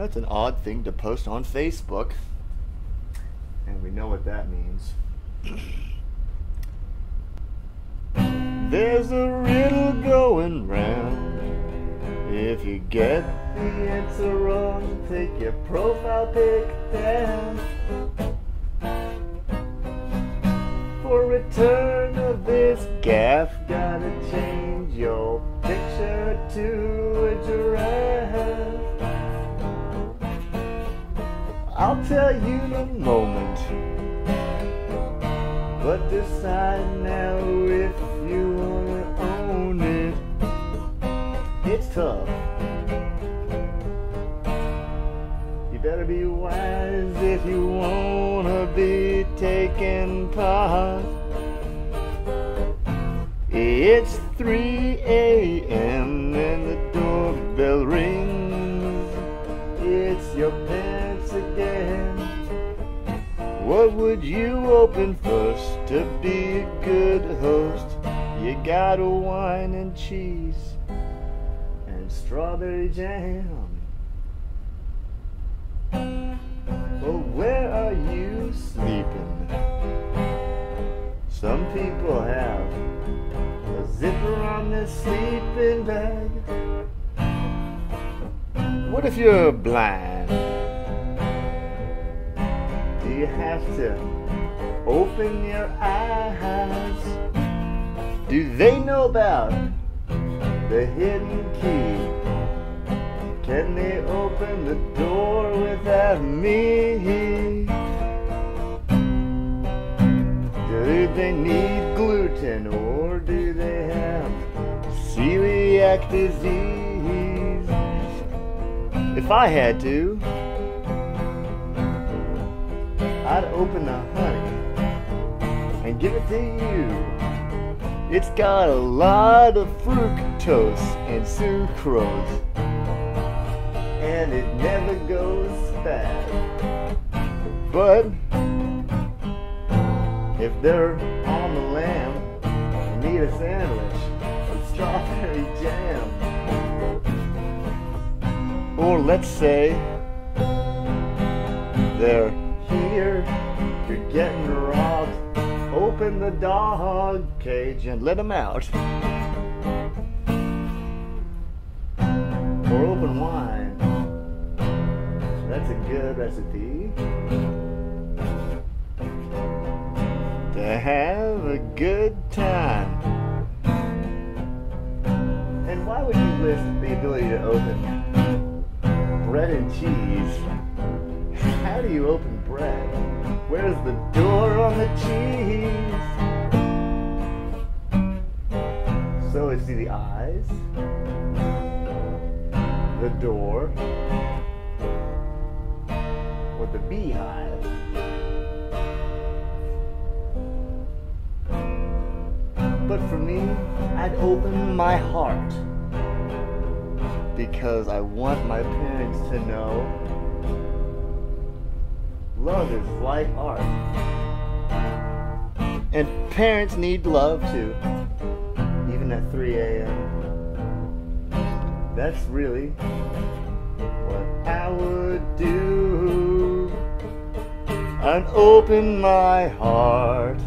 That's an odd thing to post on Facebook. And we know what that means. There's a riddle going round. If you get the answer wrong, take your profile pic down. For return of this gaff, gotta change your picture to a giraffe. I'll tell you in a moment, but decide now if you wanna own it. It's tough. You better be wise if you wanna be taking part. It's 3 a.m. and the doorbell rings. Would you open first to be a good host? You got a wine and cheese and strawberry jam. But where are you sleeping? Some people have a zipper on their sleeping bag. What if you're blind? You have to open your eyes? Do they know about the hidden key? Can they open the door without me? Do they need gluten or do they have celiac disease? If I had to, Open the honey and give it to you. It's got a lot of fructose and sucrose, and it never goes bad. But if they're on the lamb, need a sandwich with strawberry jam. Or let's say they're here, you're getting robbed. Open the dog cage and let them out. Or open wine. That's a good recipe. To have a good time. And why would you list the ability to open bread and cheese? How do you open bread? Where's the door on the cheese? So it's the eyes, the door, or the beehive. But for me, I'd open my heart because I want my parents to know love is like art. And parents need love too, even at 3 a.m. That's really what I would do. I'd open my heart